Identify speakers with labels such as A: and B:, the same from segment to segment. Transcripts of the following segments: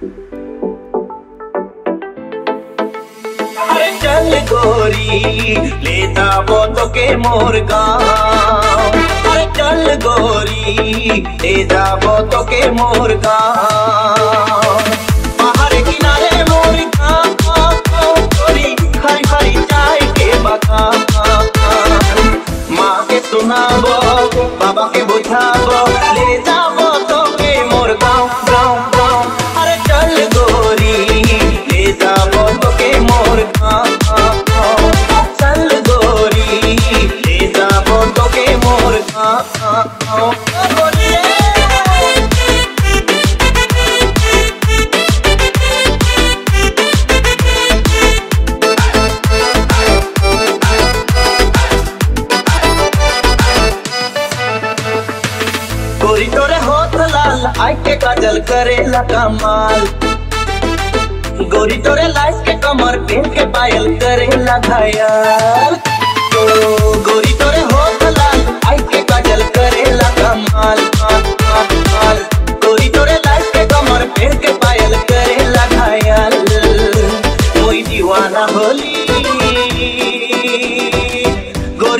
A: আরে চল গরি, লে যাব তোকে মোর গাঁও। আরে চল গরি, লে যাব তোকে মোর মাকে শোনাবো आई के काजल करेला कमाल। गोरी तोरे लाइट के कमर पेन के पायल करेला घायल। ओ, गोरी तोरे होठ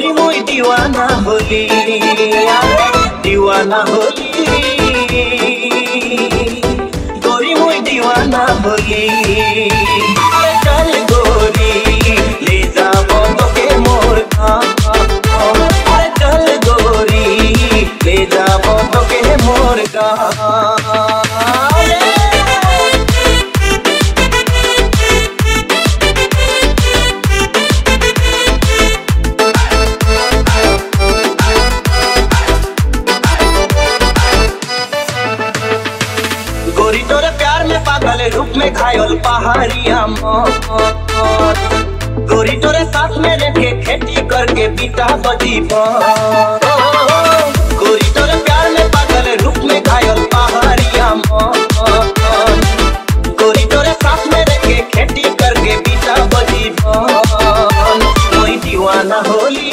A: गोरी मोई दीवाना होली दीवाना होली। में पहाड़िया गोरी साथ में रखे खेती करके बीता बजी गोरी प्यार में पागल रूप में पहाड़िया गोरी साथ में रखे खेती करके बीता मोई दीवाना होली।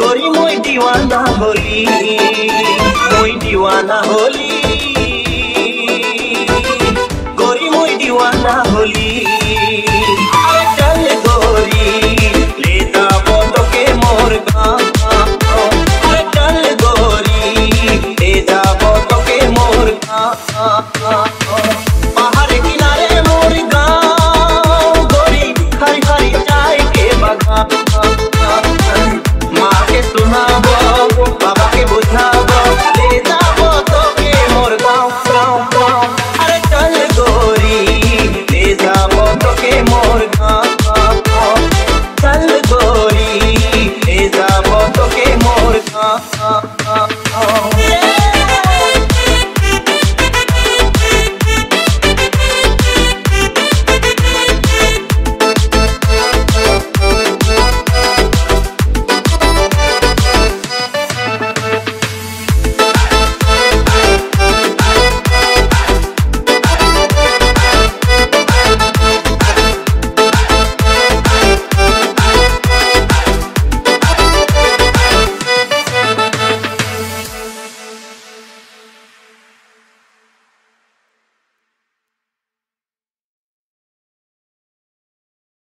A: गोरी मोई दीवाना होली। मोई दीवाना होली। मोई दीवाना oh, oh, oh. oh.